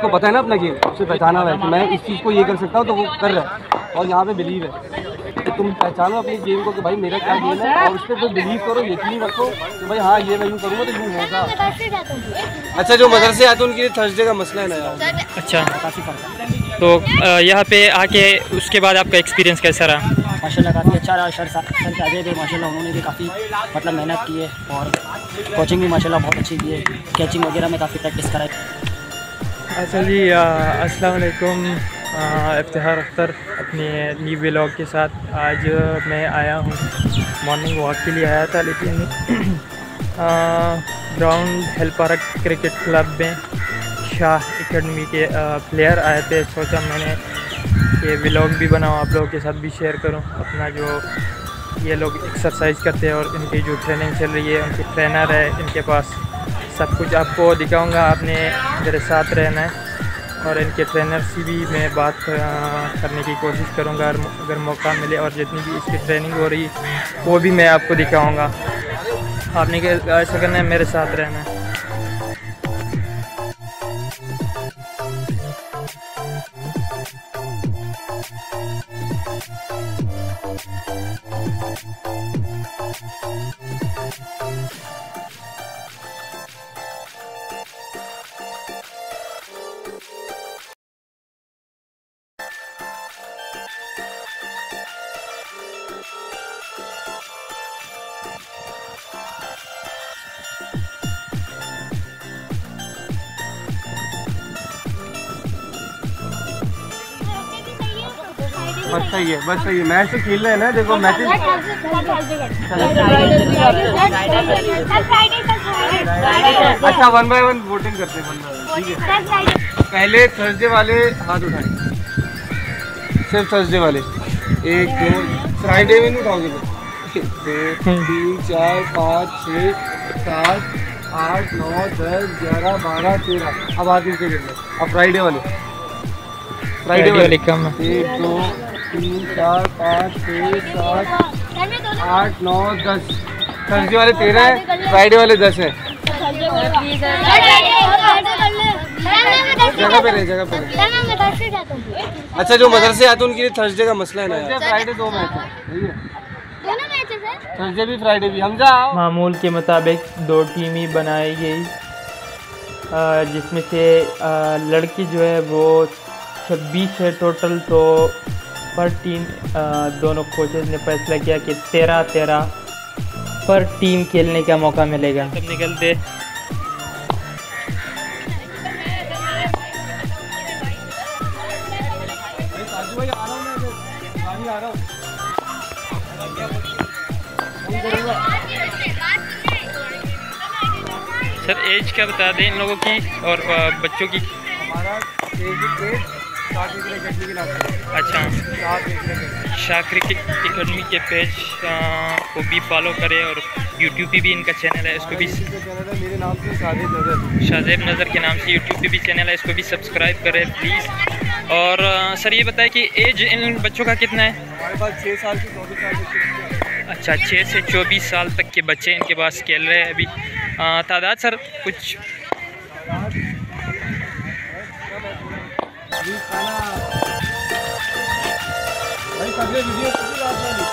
उसको पता है ना अपना गेम उसे पहचाना हुआ है कि मैं इस चीज़ को ये कर सकता हूँ तो वो कर रहा है। और यहाँ पे बिलीव है तो तुम पहचानो अपनी गेम को कि भाई मेरा क्या गेम है और उस पर बिलीव करो यकीन रखो कि भाई हाँ ये मैं यूँ करूँगा तो यूँ होगा। अच्छा जो मदरसे आते हैं उनके लिए थर्सडे का मसला है ना यार? अच्छा। काफ़ी फ़र्क है। तो यहाँ पे आके उसके बाद आपका एक्सपीरियंस कैसा रहा? माशाल्लाह काफ़ी अच्छा रहा। सर सर साजे थे माशाल्लाह उन्होंने भी काफ़ी मतलब मेहनत की है और कोचिंग भी माशाल्लाह बहुत अच्छी दी है। कैचिंग वगैरह में काफ़ी प्रैक्टिस कराई। अच्छा जी अस्सलाम वालेकुम। इफ्तिहार अख्तर अपने न्यू ब्लॉग के साथ। आज मैं आया हूँ। मॉर्निंग वॉक के लिए आया था, लेकिन ग्राउंड हेल पार्क क्रिकेट क्लब में शाह एकेडमी के प्लेयर आए थे। सोचा मैंने ये ब्लॉग भी बनाऊँ, आप लोगों के साथ भी शेयर करूँ। अपना जो ये लोग एक्सरसाइज करते हैं और इनकी जो ट्रेनिंग चल रही है, उनके ट्रेनर है इनके पास। सब कुछ आपको दिखाऊँगा आपने, मेरे साथ रहना है। और इनके ट्रेनर से भी मैं बात करने की कोशिश करूँगा। अगर मौका मिले और जितनी भी इसकी ट्रेनिंग हो रही, वो भी मैं आपको दिखाऊँगा। आपने क्या ऐसा करना है, मेरे साथ रहना है। बस सही है बस सही है। मैच तो खेल रहे हैं ना देखो मैचेस अच्छा वन बाय वन वोटिंग करते हैं वन बाय ठीक है। पहले थर्सडे वाले हाथ उठाएँ। सिर्फ़ थर्सडे वाले। एक दो फ्राइडे में नहीं उठाओगे दो तीन चार पाँच छः सात आठ नौ दस ग्यारह बारह तेरह। अब आते हैं अब फ्राइडे वाले। फ्राइडे वाले। कम एक दो तीन चार पाँच छः सात आठ नौ दस। थर्सडे वाले तेरह है फ्राइडे वाले दस है। जगह पे रहे जगह पे रहे। अच्छा जो मदरसे आते हैं उनके लिए थर्सडे का मसला है ना यार। फ्राइडे दो मैच है थर्सडे भी फ्राइडे भी। हम जाओ। मामूल के मुताबिक दो टीम ही बनाई गई। जिसमें से लड़की जो है वो 26 है टोटल तो पर टीम दोनों कोचेज ने फैसला किया कि तेरह तेरह पर टीम खेलने का मौका मिलेगा। सब निकलते। साजू भाई आ रहा हूँ मैं गाड़ी आ रहा हूँ सर एज क्या बता दें इन लोगों की और बच्चों की? हमारा फेसबुक पेज सात अकेडमी के नाम से सात एक अकेडमी शाह क्रिकेट एकेडमी के पेज को भी फॉलो करें और यूट्यूब पे भी इनका चैनल है इसको भी चैनल मेरे नाम से साजिद नज़र शाहजेब नज़र के नाम से यूट्यूब पे भी चैनल है इसको भी सब्सक्राइब करें प्लीज़ और सर ये बताएँ कि एज इन बच्चों का कितना है? हमारे पास छः साल से चौबीस साल अच्छा छः से चौबीस साल तक के बच्चे इनके पास खेल रहे हैं अभी। तादाद सर कुछ? अभी खाना भाई सबने वीडियो किसी बात में ली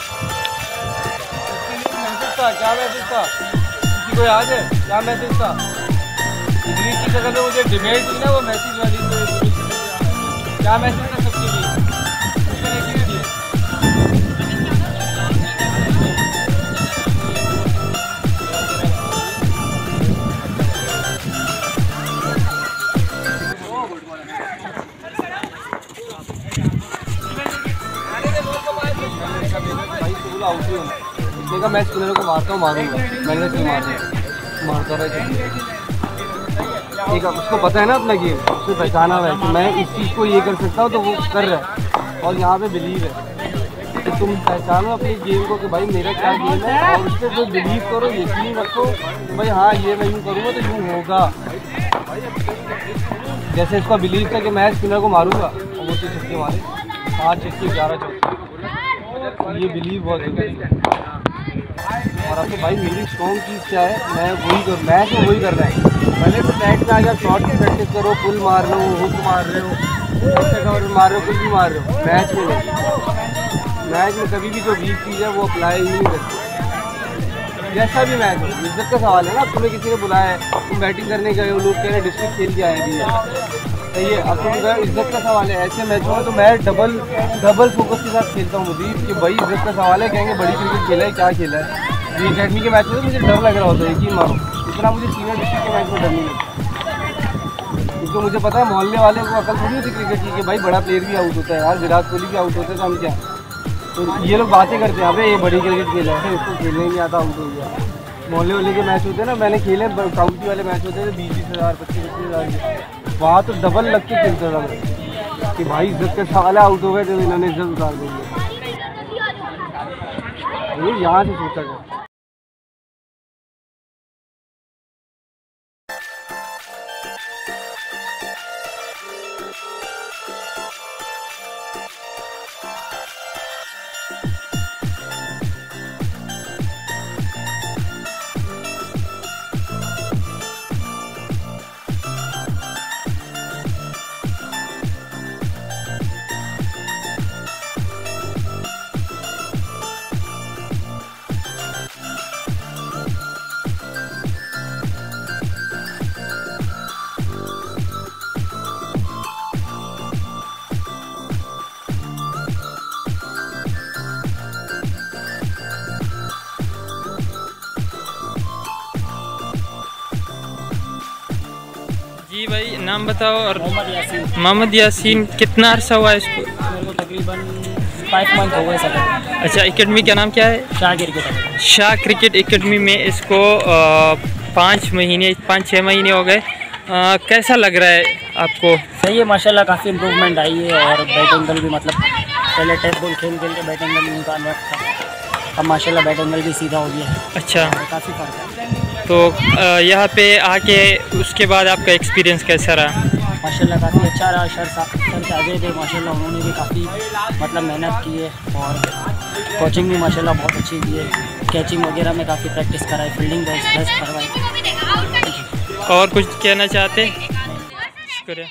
इसके लिए मैसेज था क्या मैसेज था किसी को याद है क्या मैसेज था इंग्लिश की जगह मुझे डिबेट थी ना वो मैसेज वाली क्या मैसेज आउट ही। कहा मैं स्पिनर को मारता हूँ, मारूँगा। मैंने सिर्फ़ मार दिया। मारता रहा ठीक है, उसको पता है ना अपना गेम उसने पहचाना हुआ है कि मैं इस चीज़ को ये कर सकता हूँ तो वो कर रहा है। और यहाँ पे बिलीव है। तो तुम पहचानो अपनी गेम को कि भाई मेरा क्या गेम है, और उस पर बिलीव करो, यकीन रखो कि भाई हाँ ये मैं यूँ करूँगा तो यूँ होगा। जैसे इसका बिलीव था कि मैं स्पिनर को मारूँगा, और वो तो छक्के मारे। पाँच छक्के ग्यारह तो ये बिलीव बहुत और आपके भाई मेरी स्ट्रॉन्ग चीज़ क्या है? मैं वही कर में वही करना है। पहले तो नेट में आ गया शॉर्ट की प्रैक्टिस करो पुल मार रहे हो हुक मार रहे हो मार रहे हो, कुछ भी मार रहे हो। मैच में मैच में कभी भी जो वीक चीज़ है, वो अप्लाई ही नहीं करती। जैसा भी मैच हो। इज़्ज़त का सवाल है ना तुम्हें किसी ने बुलाया है, तुम बैटिंग करने गए हो, लोग कह रहे हैं डिस्ट्रिक्ट खेल के आए भी है सही है अब तुम इज़्ज़त का सवाल है, ऐसे मैचों में तो मैं डबल डबल फोकस के साथ खेलता हूँ मुझे, कि भाई इज़्ज़त का सवाल है, कहेंगे बड़ी क्रिकेट खेला है, क्या खेला है। ये अकेडमी के मैच में तो मुझे डर लग रहा होता है कि मानो इतना मुझे सीनियर डिस्ट्रिक्ट के मैच में डर नहीं लगता। क्योंकि मुझे पता है, मोहल्ले वाले को अकल थोड़ी होती क्रिकेट की, कि भाई बड़ा प्लेयर भी आउट होता है यार, विराट कोहली भी आउट होता है तो हम क्या? तो ये लोग बातें करते हैं, अबे ये बड़ी क्रिकेट खेला है, इसको खेलने नहीं आता आउट हो गया। मोहल्ले वाले के मैच होते हैं ना, मैंने खेले काउंटी वाले मैच होते हैं, बीस बीस हज़ार, पच्चीस पच्चीस हज़ार वहाँ तो डबल लग के खेलता था कि भाई इज़्ज़त के सवाल आउट हो गए तो इन्होंने इज़्ज़त उतार दी यहाँ से सोचा गया भाई नाम बताओ और मोहम्मद यासीन मोहम्मद यासीन कितना अरसा हुआ है इसको? मेरे को तकरीबन फाइव मंथ हो गए सर। अच्छा एकेडमी का नाम क्या है? Shah cricket Shah cricket academy में इसको पाँच महीने पाँच छः महीने हो गए। अ, कैसा लग रहा है आपको? सही है माशाल्लाह काफ़ी इम्प्रूवमेंट आई है और बैट एंगल भी मतलब पहले टेस्ट बॉल खेल खेल के बैट एंगल निकाल था। अब माशाल्लाह बैट एंगल भी सीधा हो गया है। अच्छा। काफ़ी फ़र्क है। तो यहाँ पे आके उसके बाद आपका एक्सपीरियंस कैसा रहा? माशाल्लाह काफ़ी अच्छा रहा। सर सर के आगे थे माशाल्लाह उन्होंने भी काफ़ी मतलब मेहनत की है और कोचिंग भी माशाल्लाह बहुत अच्छी की है। कैचिंग वगैरह में काफ़ी प्रैक्टिस कराई फील्डिंग बेस्ट बेस्ट करवाई। और कुछ कहना चाहते हैं? शुक्रिया